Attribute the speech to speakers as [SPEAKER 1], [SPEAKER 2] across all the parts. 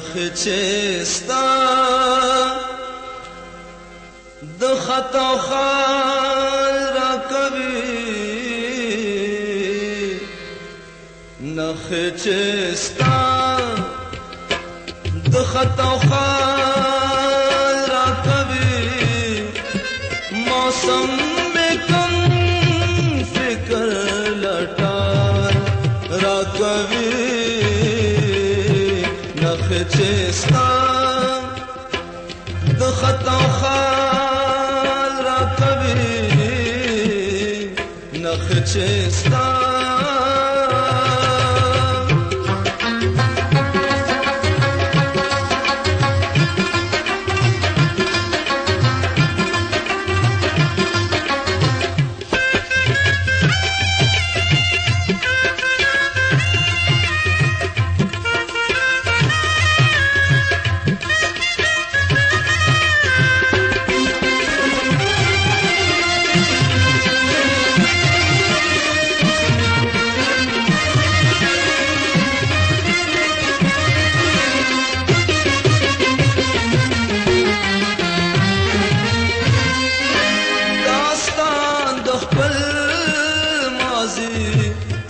[SPEAKER 1] خچستا د خطا خال را کوي نخ چستا د خطا خال را کوي موسم د خطا خال را کوي نخ چه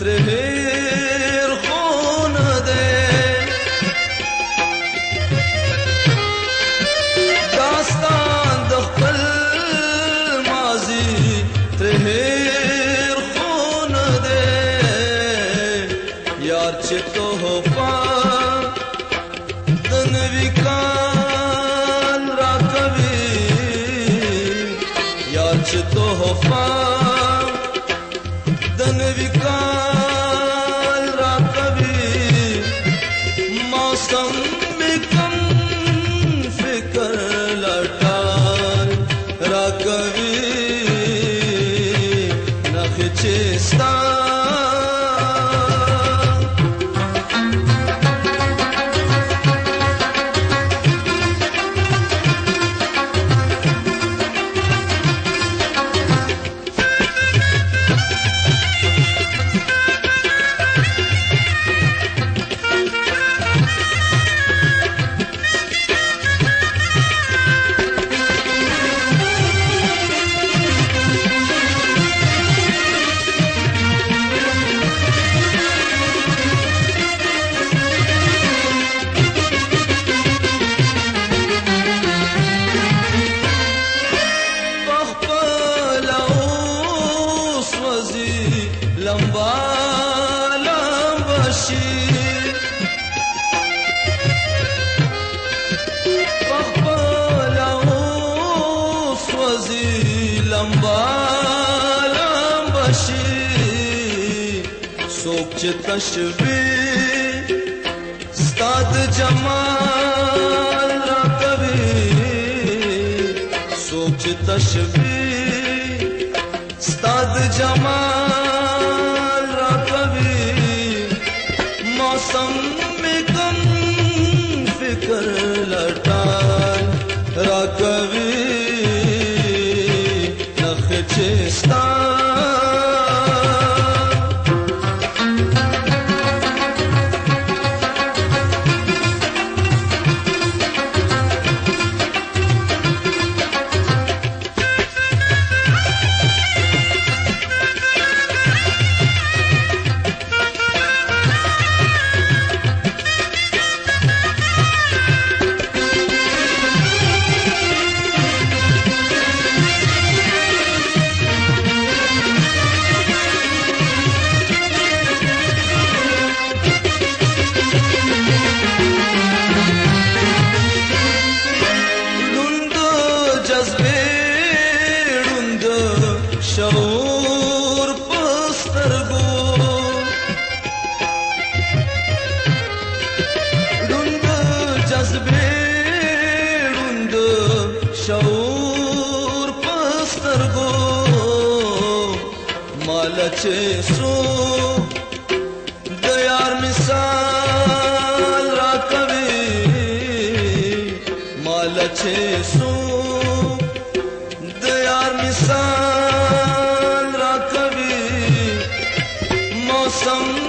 [SPEAKER 1] تر هیر خونه ده داستان د خپل ماضي تر هیر خونه ده یار چې توفه د نوي کال را کوي یار چې توفه دن विकार te تشبيه استاد جمال را کوي سوچ تشبيه استاد جمال غم می کم فکر لټان را کوي نخ چستان kaçıyorsun Duyar misal rakabi Malaçıyorsun Duyar misal rakabi Mosam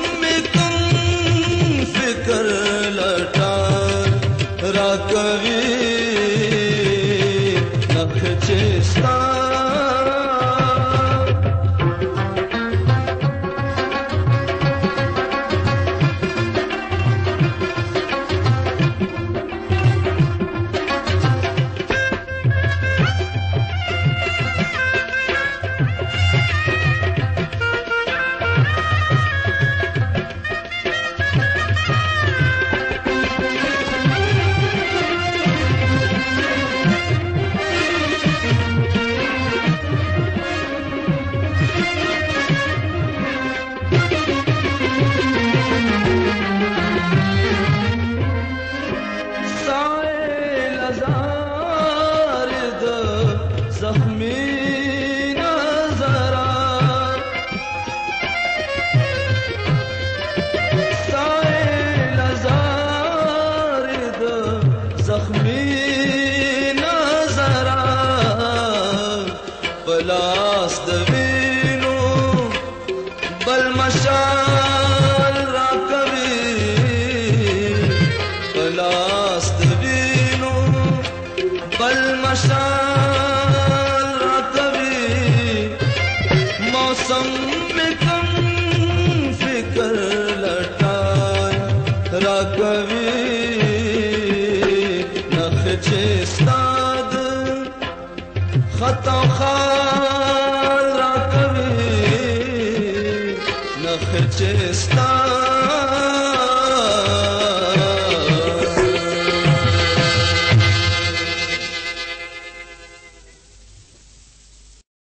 [SPEAKER 1] کوي نخ چې استاد خطا خال را کوي نخ چې استاد